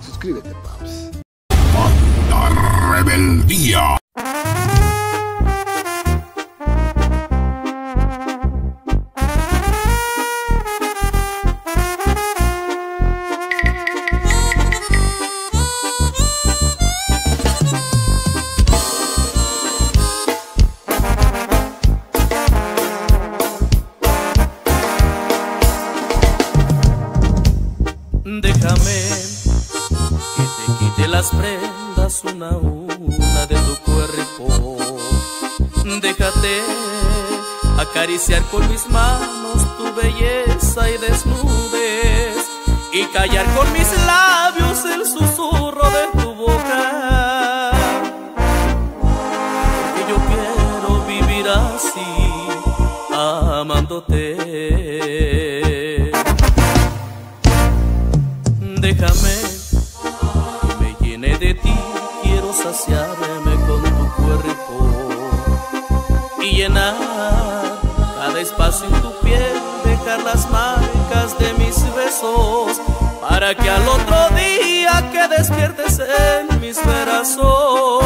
Suscríbete, paps. Rebeldía. Déjame que te quite las prendas una a una de tu cuerpo. Déjate acariciar con mis manos tu belleza y desnudez y callar con mis labios el susurro de tu boca. Porque yo quiero vivir así, amándote. Me llene de ti, quiero saciarme con tu cuerpo y llenar cada espacio en tu piel, dejar las marcas de mis besos para que al otro día que despiertes en mis brazos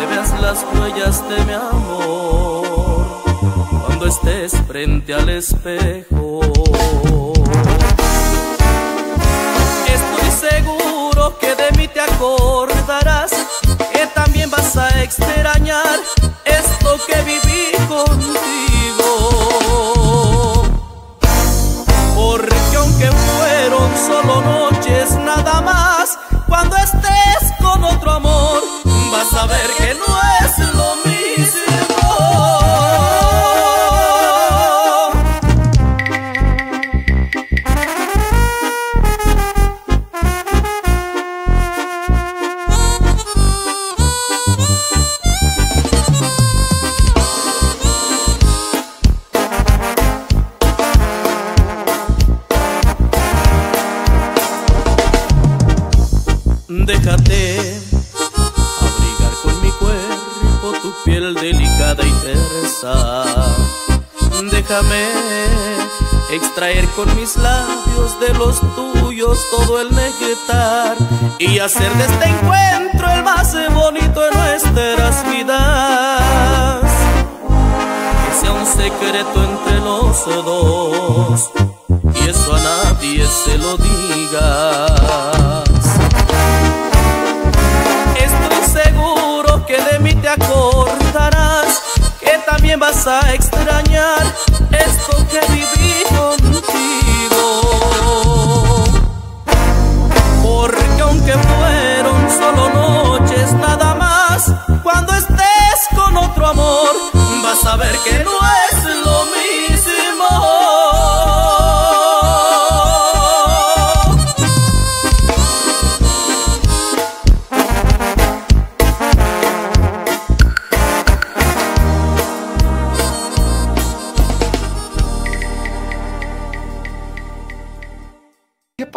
te veas las huellas de mi amor cuando estés frente al espejo. Déjate abrigar con mi cuerpo tu piel delicada y tersa. Déjame extraer con mis labios de los tuyos todo el nectar y hacer de este encuentro el más bonito de nuestras vidas. Que sea un secreto entre los dos y eso a nadie se lo digas. Varsa ekstra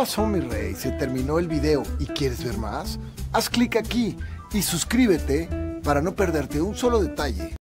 pasó, mi rey? ¿Se terminó el video y quieres ver más? Haz clic aquí y suscríbete para no perderte un solo detalle.